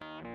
Bye.